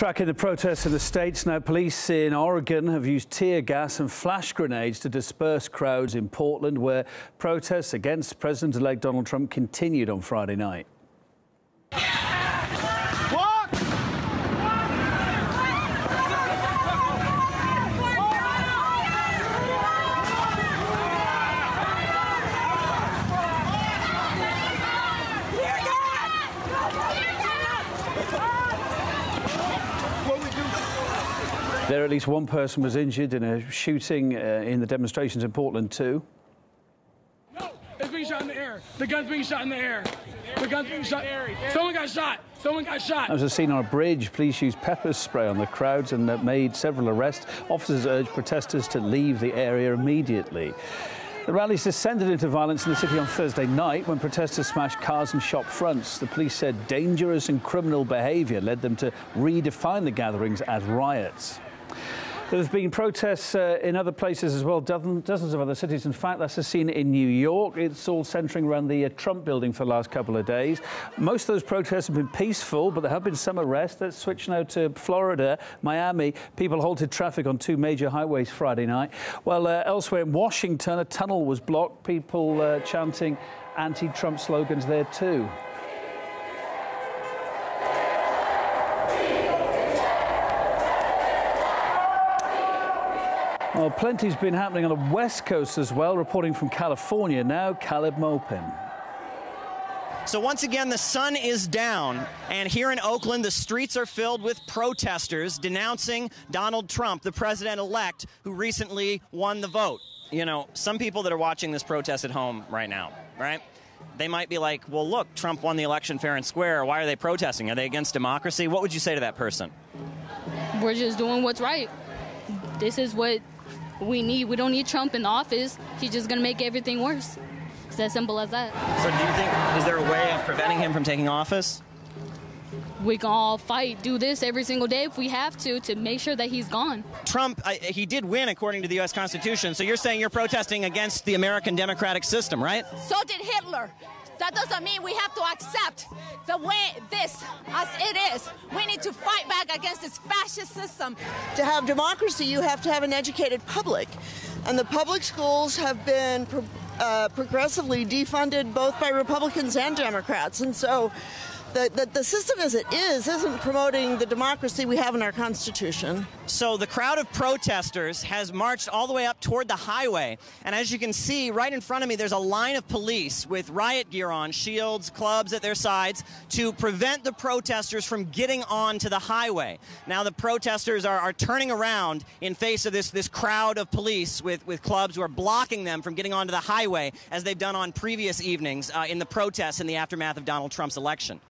Tracking the protests in the States now, police in Oregon have used tear gas and flash grenades to disperse crowds in Portland, where protests against President elect Donald Trump continued on Friday night. There, at least one person was injured in a shooting uh, in the demonstrations in Portland, too. No, it's being shot in the air. The gun's being shot in the air. The gun's being shot. Someone got shot. Someone got shot. As was a scene on a bridge. Police used pepper spray on the crowds and made several arrests. Officers urged protesters to leave the area immediately. The rallies descended into violence in the city on Thursday night when protesters smashed cars and shop fronts. The police said dangerous and criminal behaviour led them to redefine the gatherings as riots. There have been protests uh, in other places as well, dozens of other cities. In fact, that's a scene in New York. It's all centering around the uh, Trump building for the last couple of days. Most of those protests have been peaceful, but there have been some arrests. Let's switch now to Florida, Miami. People halted traffic on two major highways Friday night. Well, uh, elsewhere in Washington, a tunnel was blocked. People uh, chanting anti-Trump slogans there too. Well, plenty's been happening on the West Coast as well. Reporting from California now, Caleb Maupin. So once again, the sun is down, and here in Oakland, the streets are filled with protesters denouncing Donald Trump, the president-elect who recently won the vote. You know, some people that are watching this protest at home right now, right? They might be like, well, look, Trump won the election fair and square. Why are they protesting? Are they against democracy? What would you say to that person? We're just doing what's right. This is what we need. We don't need Trump in office. He's just going to make everything worse. It's as simple as that. So, do you think is there a way of preventing him from taking office? We can all fight, do this every single day if we have to, to make sure that he's gone. Trump, uh, he did win according to the U.S. Constitution. So you're saying you're protesting against the American democratic system, right? So did Hitler. That doesn't mean we have to accept the way this as it is. We need to fight back against this fascist system. To have democracy, you have to have an educated public. And the public schools have been pro uh, progressively defunded both by Republicans and Democrats. And so the, the, the, system as it is isn't promoting the democracy we have in our Constitution. So the crowd of protesters has marched all the way up toward the highway. And as you can see, right in front of me, there's a line of police with riot gear on, shields, clubs at their sides, to prevent the protesters from getting onto the highway. Now the protesters are, are turning around in face of this, this crowd of police with, with clubs who are blocking them from getting onto the highway, as they've done on previous evenings uh, in the protests in the aftermath of Donald Trump's election.